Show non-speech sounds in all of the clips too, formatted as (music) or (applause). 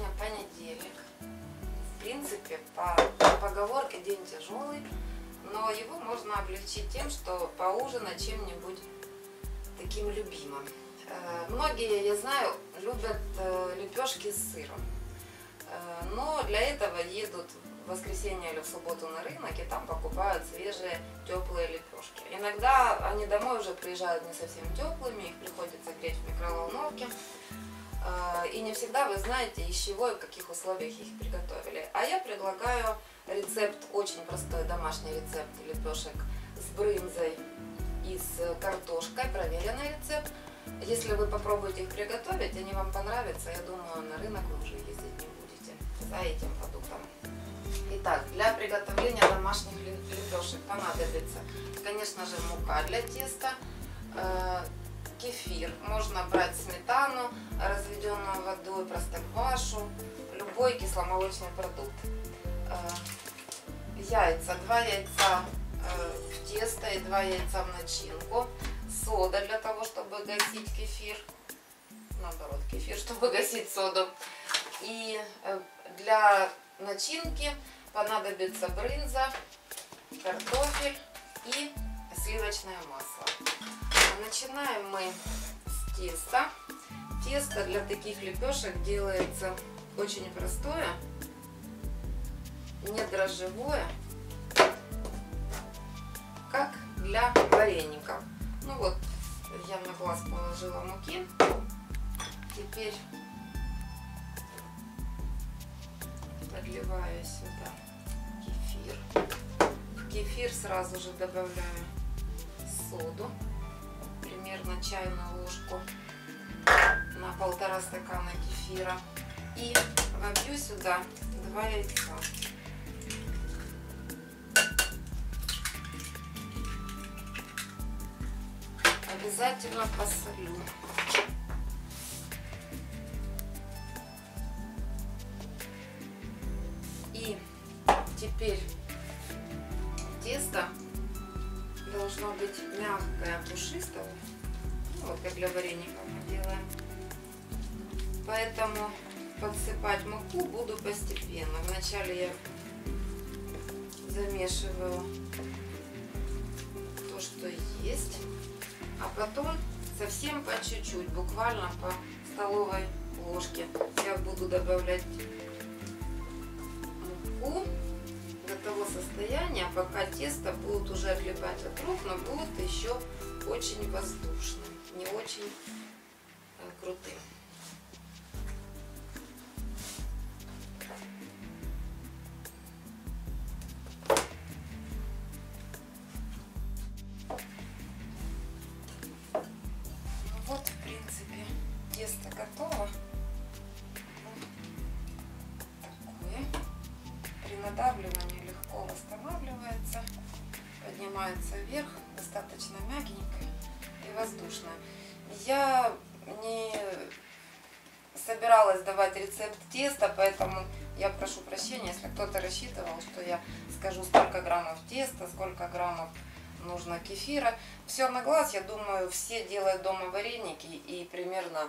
Сегодня понедельник. В принципе, по поговорке день тяжелый, но его можно облегчить тем, что поужинать чем-нибудь таким любимым. Э, Многие, я знаю, любят э, лепешки с сыром. Э, Но для этого едут в воскресенье или в субботу на рынок и там покупают свежие теплые лепешки. Иногда они домой уже приезжают не совсем теплыми, их приходится греть в микроволновке. Э, И не всегда вы знаете, из чего и в каких условиях их приготовили. А я предлагаю рецепт, очень простой домашний рецепт лепешек с брынзой и с картошкой, проверенный рецепт. Если вы попробуете их приготовить, они вам понравятся, я думаю, на рынок вы уже ездить не будете за этим продуктом. Итак, для приготовления домашних ле- лепешек понадобится, конечно же, мука для теста, э, кефир, можно брать сметану, разведенную водой, простоквашу, любой кисломолочный продукт. Э, Яйца, два яйца э, в тесто и два яйца в начинку, сода для того, чтобы гасить кефир, наоборот, кефир, (laughs) чтобы гасить соду. И э, для начинки понадобится брынза, картофель и сливочное масло. Начинаем мы с теста. Тесто для таких лепешек делается очень простое, не дрожжевое, как для вареников. Ну вот, я на глаз положила муки. Теперь подливаю сюда кефир. В кефир сразу же добавляю соду, примерно чайную ложку на полтора стакана кефира. И вобью сюда два яйца. Обязательно посолю. И теперь тесто должно быть мягкое, пушистое. Вот как для вареников мы делаем. Поэтому подсыпать муку буду постепенно. Вначале я замешиваю то, что есть, а потом совсем по чуть-чуть, буквально по столовой ложке я буду добавлять муку до того состояния, пока тесто будет уже отлипать от рук, но будет еще очень воздушным, не очень э, крутым. Ну тесто готово. Такое. При легко восстанавливается, поднимается вверх, достаточно мягенькое и воздушное. Я не собиралась давать рецепт теста, поэтому я прошу прощения, если кто-то рассчитывал, что я скажу, сколько граммов теста, сколько граммов нужно кефира. Все на глаз, я думаю, все делают дома вареники и примерно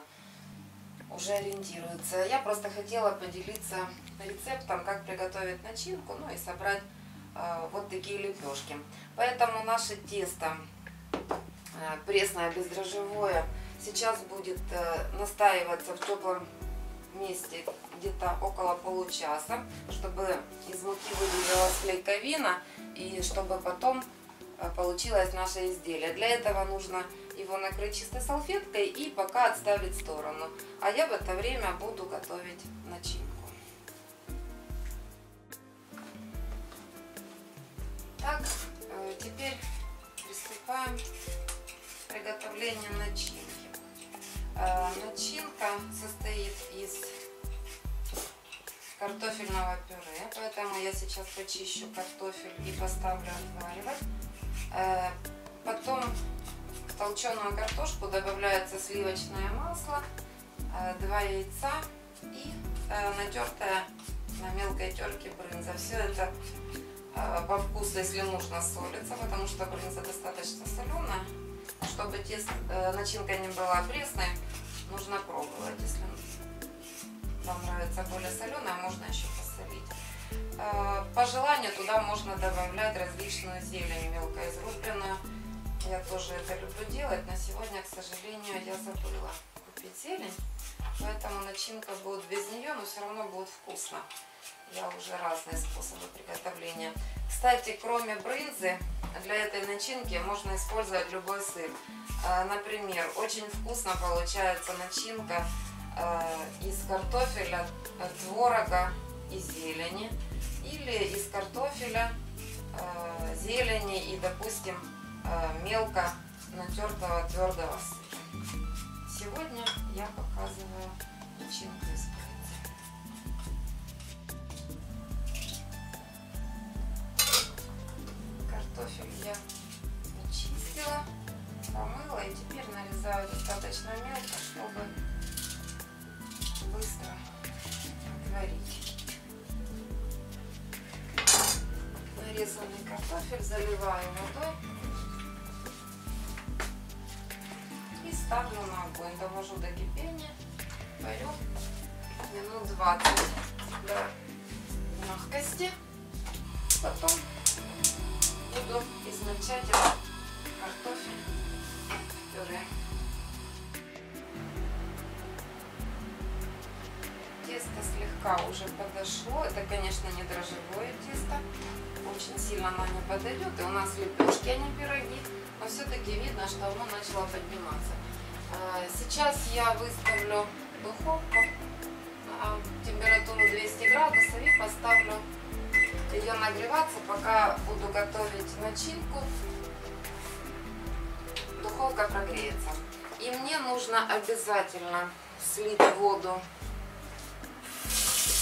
уже ориентируются. Я просто хотела поделиться рецептом, как приготовить начинку, ну и собрать э, вот такие лепешки. Поэтому наше тесто пресное, бездрожжевое, сейчас будет э, настаиваться в теплом месте где-то около получаса, чтобы из муки вывелилась клейковина и чтобы потом э, получилось наше изделие. Для этого нужно его накрыть чистой салфеткой и пока отставить в сторону. А я в это время буду готовить начинку. Так, э, теперь приступаем к приготовлению начинки. Э, Начинка состоит из картофельного пюре, поэтому я сейчас почищу картофель и поставлю отваривать. Э, Потом в толченую картошку добавляется сливочное масло, э, два яйца и натертая на мелкой терке брынза. Все это по вкусу, если нужно, солится, потому что брынза достаточно соленая. Чтобы тесто, э, начинка не была пресной, нужно пробовать. Если вам нравится более соленая, можно еще посолить. Э, по желанию туда можно добавлять различную зелень мелко изрубленную. Я тоже это люблю делать, но сегодня, к сожалению, я забыла купить зелень. Поэтому начинка будет без нее, но все равно будет вкусно. Я уже разные способы приготовления. Кстати, кроме брынзы, для этой начинки можно использовать любой сыр. Э, например, очень вкусно получается начинка э, из картофеля, творога и зелени. Или из картофеля, зелени и, допустим, мелко натертого твердого сыра. Сегодня я показываю начинку из картофель заливаю водой и ставлю на огонь. Довожу до кипения, варю минут 20 до мягкости. Потом буду измельчать этот слегка уже подошло. Это, конечно, не дрожжевое тесто. Очень сильно оно не подойдет. И у нас лепешки, а не пироги. Но все-таки видно, что оно начало подниматься. А, сейчас я выставлю духовку на температуру 200 градусов и поставлю ее нагреваться, пока буду готовить начинку. Духовка прогреется. И мне нужно обязательно слить воду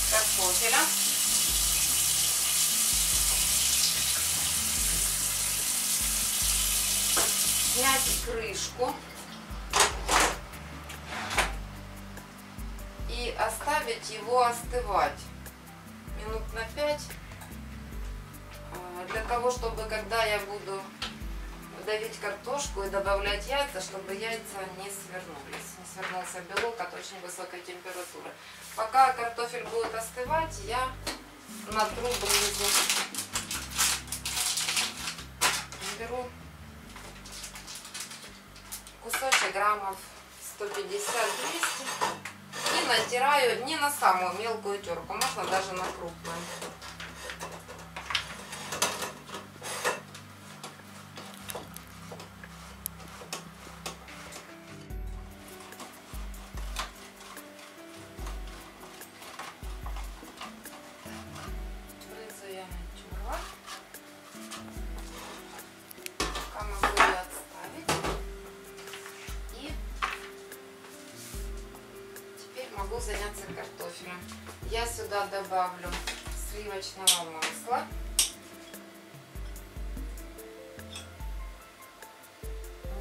картофеля. Снять крышку. И оставить его остывать минут на 5 для того, чтобы когда я буду давить картошку и добавлять яйца, чтобы яйца не свернулись. Не свернулся белок от очень высокой температуры. Пока картофель будет остывать, я натру брынзу. Беру кусочек граммов 150-200 и натираю не на самую мелкую терку, можно даже на крупную.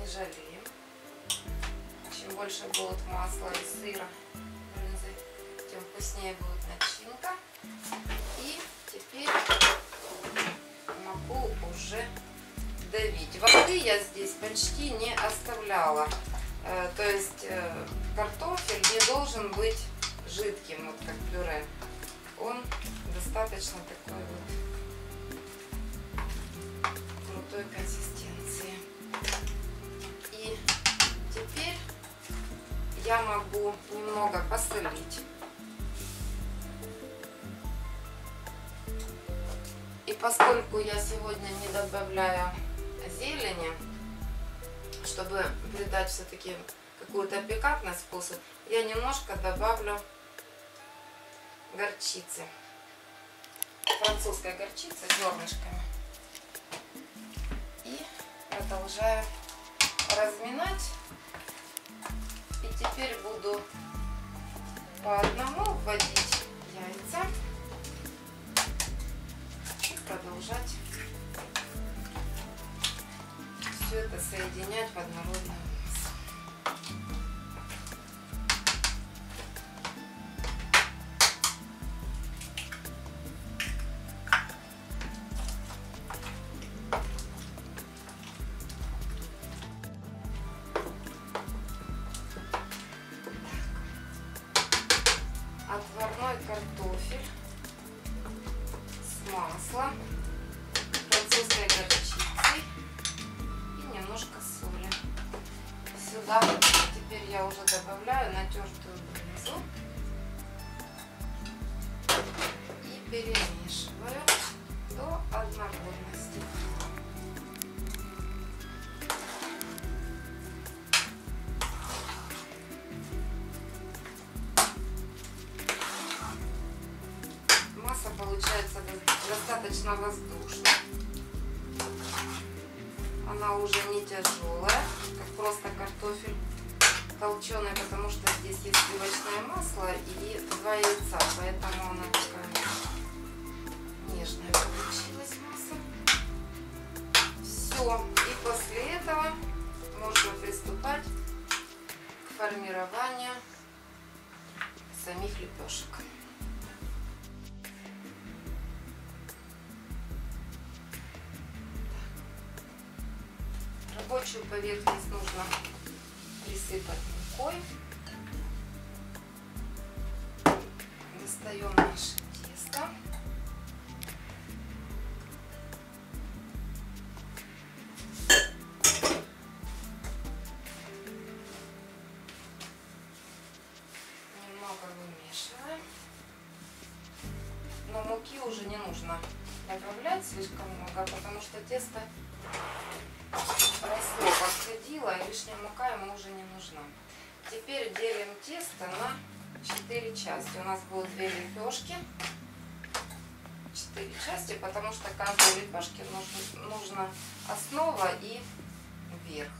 Жалеем. Чем больше будет масла и сыра, тем вкуснее будет начинка. И теперь могу уже давить. Воды я здесь почти не оставляла. Э, то есть э, картофель не должен быть жидким, вот как пюре. Он достаточно такой вот крутой консистенции. Я могу немного посолить. И поскольку я сегодня не добавляю зелени, чтобы придать все-таки какую-то пикантность вкусу, я немножко добавлю горчицы. Французской горчицы зернышками. И продолжаю разминать. Теперь буду по одному вводить яйца и продолжать все это соединять в однородную достаточно воздушная. Она уже не тяжелая, как просто картофель толченый, потому что здесь есть сливочное масло и два яйца, поэтому она такая нежная получилась масса. Все. И после этого можно приступать к формированию самих лепешек. Рабочую поверхность нужно присыпать мукой. Достаем наше тесто. Немного вымешиваем. Но муки уже не нужно добавлять слишком много, потому что тесто подходило, и лишняя мука ему уже не нужна. Теперь делим тесто на 4 части. У нас будет 2 лепешки. 4 части, потому что каждой лепешке нужно, нужна основа и верх.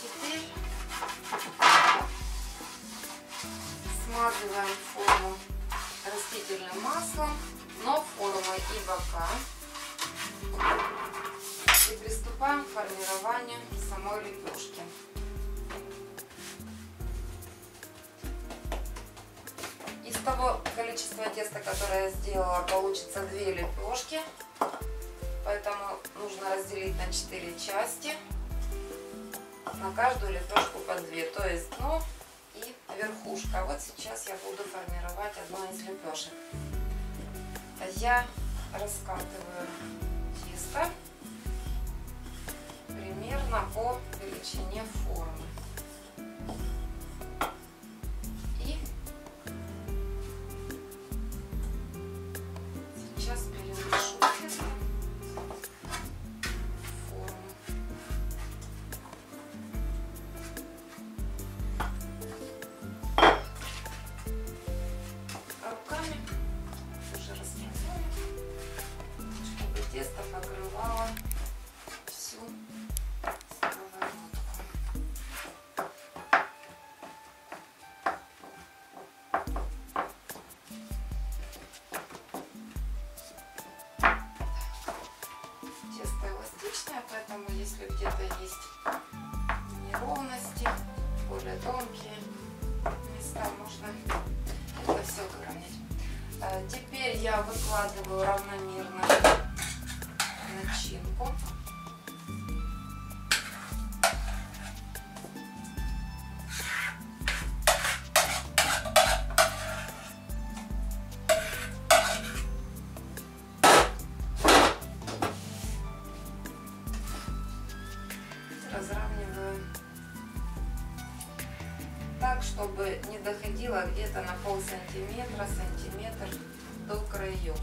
Теперь смазываем форму растительным маслом но формы и бока. И приступаем к формированию самой лепешки. Из того количества теста, которое я сделала, получится две лепешки. Поэтому нужно разделить на 4 части. На каждую лепешку по 2. То есть дно и верхушка. Вот сейчас я буду формировать одну из лепешек я раскатываю тесто примерно по величине формы. Я выкладываю равномерно начинку. Разравниваю так, чтобы не доходило где-то на пол сантиметра, сантиметр до краев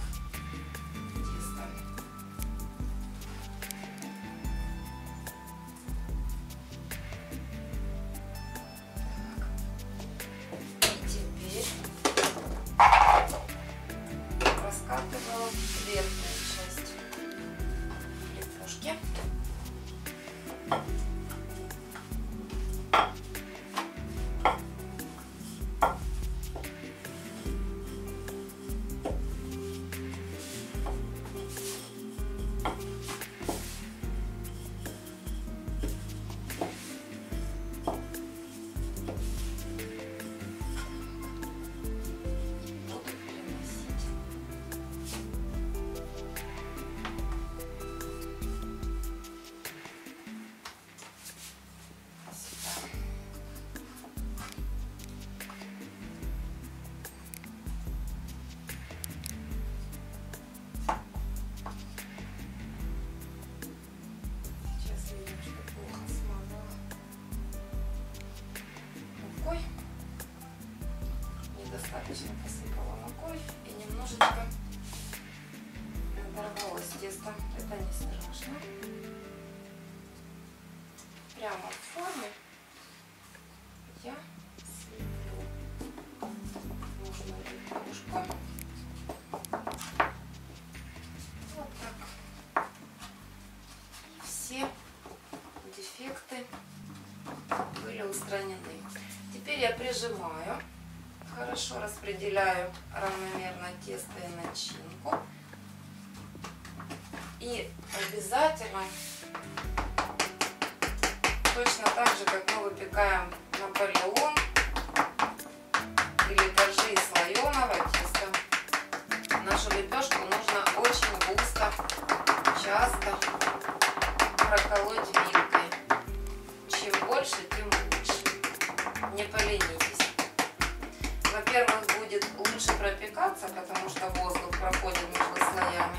Я прижимаю, хорошо распределяю равномерно тесто и начинку. И обязательно, точно так же, как мы выпекаем Наполеон или коржи из слоеного теста, нашу лепешку нужно очень густо, часто проколоть вилкой. Чем больше. Не поленитесь. Во-первых, будет лучше пропекаться, потому что воздух проходит между слоями.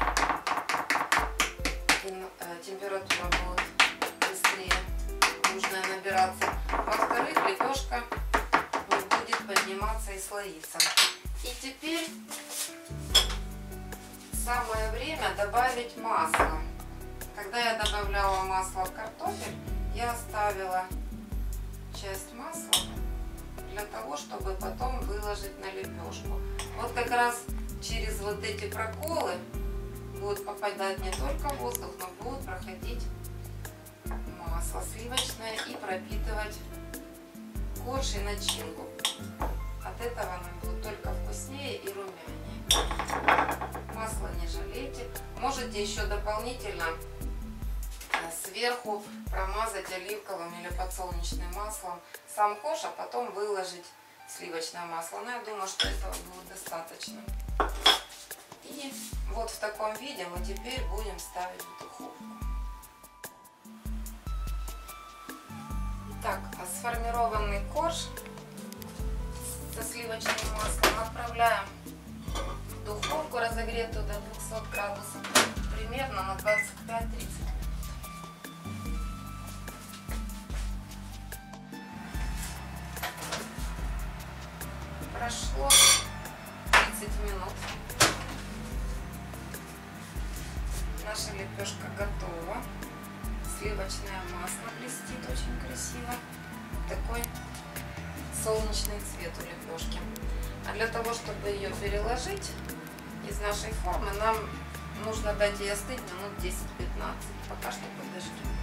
И э, температура будет быстрее нужная набираться. Во-вторых, лепешка будет подниматься и слоиться. И теперь самое время добавить масло. Когда я добавляла масло в картофель, я оставила часть масла для того, чтобы потом выложить на лепешку. Вот как раз через вот эти проколы будет попадать не только воздух, но будет проходить масло сливочное и пропитывать корж и начинку. От этого она будет только вкуснее и румянее. Масло не жалейте. Можете еще дополнительно сверху промазать оливковым или подсолнечным маслом сам кош, а потом выложить сливочное масло. Но я думаю, что этого будет достаточно. И вот в таком виде мы теперь будем ставить в духовку. Итак, сформированный корж со сливочным маслом отправляем в духовку разогретую до 200 градусов примерно на 25-30 прошло 30 минут. Наша лепешка готова. Сливочное масло блестит очень красиво. такой солнечный цвет у лепешки. А для того, чтобы ее переложить из нашей формы, нам нужно дать ей остыть минут 10-15. Пока что подождем.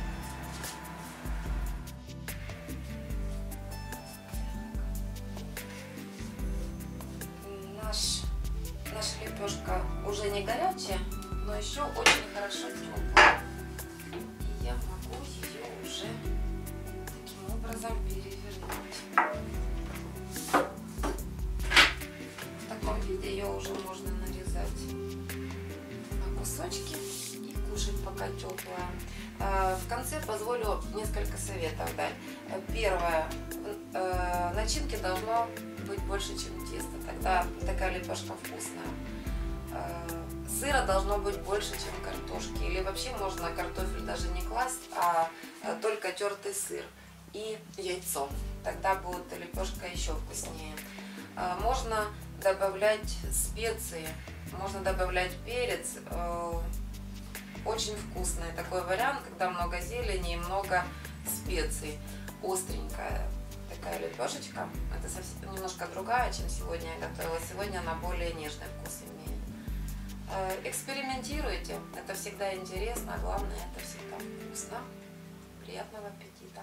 Уже можно нарезать на кусочки и кушать пока теплая. А, в конце позволю несколько советов дать. Первое. Э, начинки должно быть больше, чем тесто. Тогда такая лепешка вкусная. Э, сыра должно быть больше, чем картошки. Или вообще можно картофель даже не класть, а э, только тертый сыр и яйцо. Тогда будет лепешка еще вкуснее. Э, можно добавлять специи, можно добавлять перец. Очень вкусный такой вариант, когда много зелени и много специй. Остренькая такая лепешечка. Это совсем немножко другая, чем сегодня я готовила. Сегодня она более нежный вкус имеет. Э, экспериментируйте, это всегда интересно, главное это всегда вкусно. Приятного аппетита!